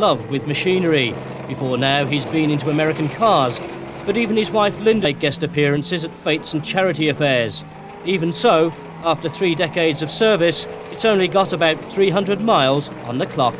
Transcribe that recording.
love with machinery. Before now, he's been into American cars, but even his wife Linda made guest appearances at fetes and charity affairs. Even so, after three decades of service, it's only got about 300 miles on the clock.